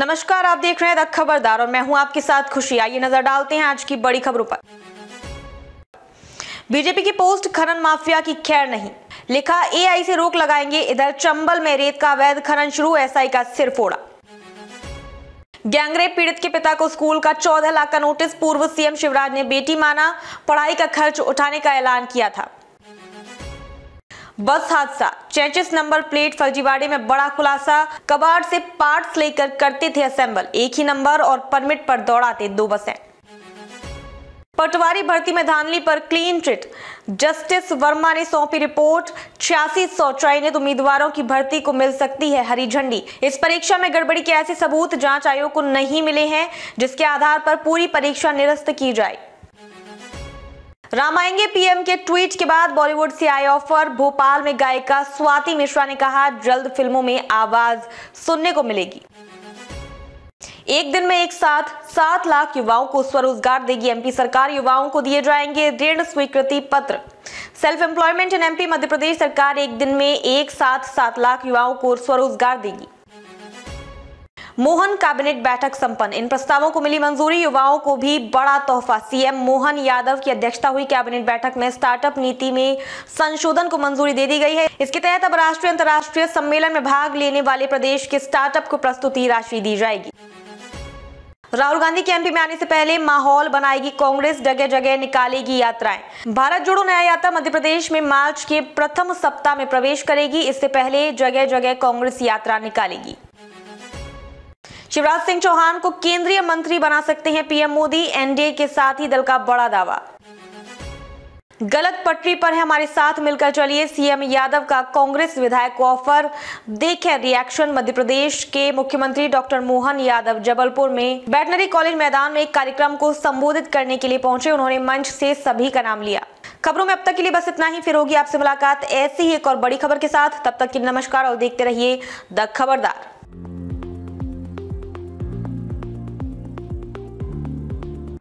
नमस्कार, आप देख रहे हैं द खबरदार और मैं हूँ आपके साथ खुशी आइए नज़र डालते हैं आज की बड़ी खबरों पर। बीजेपी की पोस्ट खनन माफिया की खैर नहीं। लिखा, एआई से रोक लगाएँगे इधर चंबल में रेत का अवैध खनन शुरू, एसआई का सिर फोड़ा। गैंगरेप पीड़ित के पिता को स्कूल का चौदह लाख का नोटिस, पूर्व सीएम शिवराज ने बेटी माना, पढ़ाई का खर्च उठाने का ऐलान किया था। बस हादसा। चैंतीस नंबर प्लेट फर्जीवाड़े में बड़ा खुलासा। कबाड़ से पार्ट्स लेकर करते थे असेंबल। एक ही नंबर और परमिट पर दौड़ाते दो बसें। पटवारी भर्ती में धानली पर क्लीन चिट जस्टिस वर्मा ने सौंपी रिपोर्ट। छियासी सौ चयनित उम्मीदवारों की भर्ती को मिल सकती है हरी झंडी। इस परीक्षा में गड़बड़ी के ऐसे सबूत जाँच आयोग को नहीं मिले हैं, जिसके आधार पर पूरी परीक्षा निरस्त की जाए। रामायंगे पीएम के ट्वीट के बाद बॉलीवुड से आए ऑफ़र। भोपाल में गायिका स्वाति मिश्रा ने कहा, जल्द फ़िल्मों में आवाज़ सुनने को मिलेगी। एक दिन में एक साथ सात लाख युवाओं को स्वरोजगार देगी एमपी सरकार। युवाओं को दिए जाएँगे ऋण स्वीकृति पत्र। Self employment in MP Madhya Pradesh सरकार एक दिन में एक साथ सात लाख युवाओं को स्वरोजगार देगी। मोहन कैबिनेट बैठक संपन्न। इन प्रस्तावों को मिली मंजूरी। युवाओं को भी बड़ा तोहफा। सीएम मोहन यादव की अध्यक्षता हुई कैबिनेट बैठक में। स्टार्टअप नीति में संशोधन को मंजूरी दे दी गई है। इसके तहत अब राष्ट्रीय अंतर्राष्ट्रीय सम्मेलन में भाग लेने वाले प्रदेश के स्टार्टअप को प्रस्तुति राशि दी जाएगी। राहुल गांधी के एमपी में आने से पहले माहौल बनाएगी कांग्रेस। जगह जगह निकालेगी यात्राएँ। भारत जोड़ो नया यात्रा मध्य प्रदेश में मार्च के प्रथम सप्ताह में प्रवेश करेगी। इससे पहले जगह जगह कांग्रेस यात्रा निकालेगी। शिवराज सिंह चौहान को केंद्रीय मंत्री बना सकते हैं पीएम मोदी, एनडीए के साथ ही दल का बड़ा दावा। गलत पटरी पर है हमारे साथ मिलकर चलिए सीएम यादव का कांग्रेस विधायक को ऑफ़र। देखें रिएक्शन मध्य प्रदेश के मुख्यमंत्री डॉक्टर मोहन यादव। जबलपुर में बैटनरी कॉलेज मैदान में एक कार्यक्रम को संबोधित करने के लिए पहुँचे। उन्होंने मंच से सभी का नाम लिया। खबरों में अब तक के लिए बस इतना ही। फिर होगी आपसे मुलाकात। ऐसी ही एक और बड़ी खबर के साथ। तब तक के नमस्कार और देखते रहिए द खबरदार।